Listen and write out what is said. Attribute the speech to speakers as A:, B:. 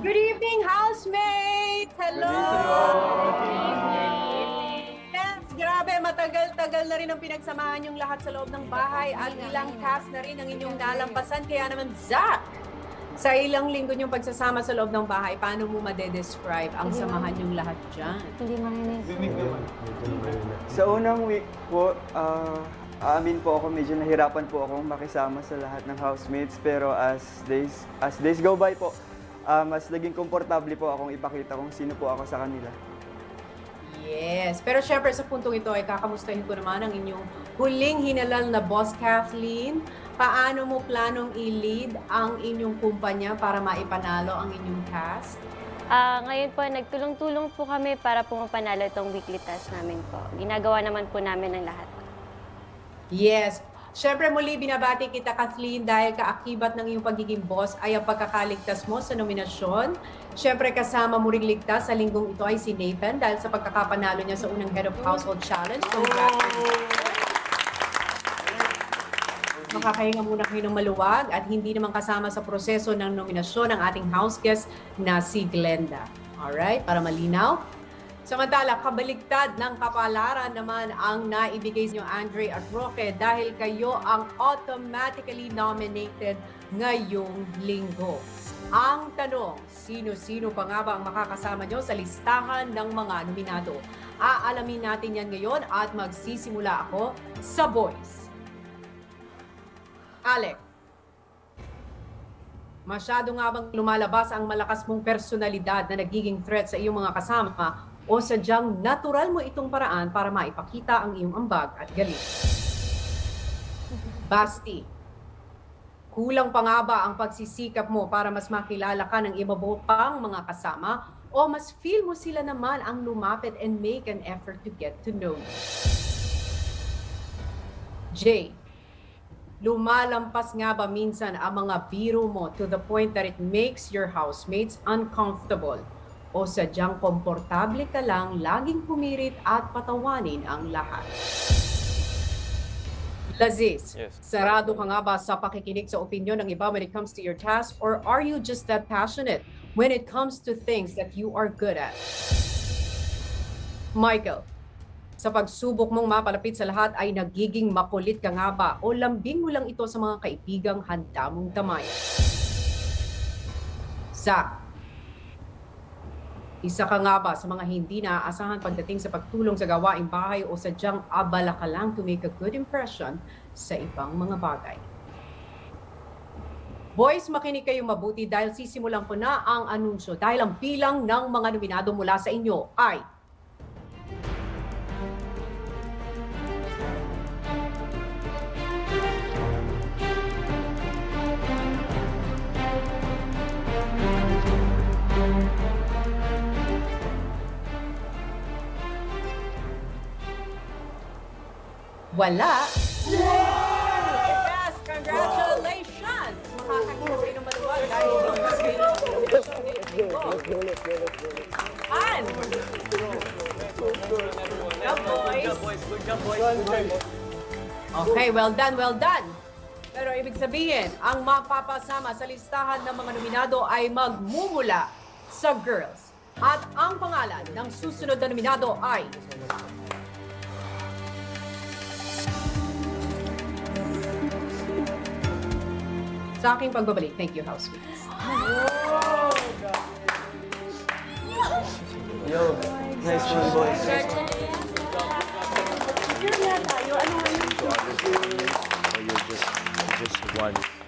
A: Good evening, housemates! Hello! Yes, grabe, matagal-tagal na rin ang pinagsamahan yung lahat sa loob ng bahay at ilang task na rin ang inyong nalampasan. Kaya naman, Zach, sa ilang linggo niyong pagsasama sa loob ng bahay, paano mo madedescribe ang samahan yung lahat dyan?
B: Hindi marinig.
C: Sa unang week po, ah, aamin po ako, medyo nahirapan po akong makisama sa lahat ng housemates. Pero as days, as days go by po, ah, mas naging komportable po akong ipakita kung sino po ako sa kanila.
A: Yes. Pero syempre sa puntong ito ay kakamustahin ko naman ang inyong huling hinalal na boss Kathleen. Paano mo planong i-lead ang inyong kumpanya para maipanalo ang inyong task?
B: Ah, ngayon po, nagtulong-tulong po kami para po mapanalo itong weekly task namin po. Ginagawa naman po namin ang lahat.
A: Yes. Syempre muli binabati kita Kathleen dahil kaakibat ng iyong pagiging boss ay ang pagkakaligtas mo sa nominasyon. Syempre kasama mo ring ligtas sa linggong ito ay si Nathan dahil sa pagkakapanalo niya sa unang Head of Household Challenge. Congratulations! Makakahinga muna kayo ng maluwag at hindi naman kasama sa proseso ng nominasyon ng ating house guest na si Glenda. Alright, para malinaw. Samantala, kabaligtad ng kapalaran naman ang naibigay sa inyo Andre at Roque dahil kayo ang automatically nominated ngayong linggo. Ang tanong, sino-sino pa nga ba ang makakasama nyo sa listahan ng mga nominado? Aalamin natin yan ngayon at magsisimula ako sa boys. Alec, masyado nga bang lumalabas ang malakas mong personalidad na nagiging threat sa iyong mga kasama o sadyang natural mo itong paraan para maipakita ang iyong ambag at galit? Basti, kulang pa nga ba ang pagsisikap mo para mas makilala ka ng iba pang mga kasama o mas feel mo sila naman ang lumapit and make an effort to get to know you? Jay, lumalampas nga ba minsan ang mga biro mo to the point that it makes your housemates uncomfortable? O sadyang komportable ka lang, laging pumirit at patawanin ang lahat? Laziz,
D: Yes.
A: sarado ka nga ba sa pakikinig sa opinion ng iba when it comes to your task or are you just that passionate when it comes to things that you are good at? Michael, sa pagsubok mong mapalapit sa lahat ay nagiging makulit ka nga ba o lambing mo lang ito sa mga kaibigang handa mong damayan? Zach, isa ka nga ba sa mga hindi naaasahan pagdating sa pagtulong sa gawaing bahay o sadyang abala ka lang to make a good impression sa ibang mga bagay? Boys, makinig kayong mabuti dahil sisimulan ko na ang anunsyo dahil ang bilang ng mga nominado mula sa inyo ay Wala. Yes! Congratulations! Makakakita kayo ng maluwag dahil kayo ng nominasyon ngayong linggo. An! Good job, boys. Okay, well done, well done. Pero ibig sabihin, ang mapapasama sa listahan ng mga nominado ay magmumula sa girls. At ang pangalan ng susunod na nominado ay sa aking pagbabalik. Thank you, housemates.
C: Yo, nice one, boys.
D: Or you're just, you're just one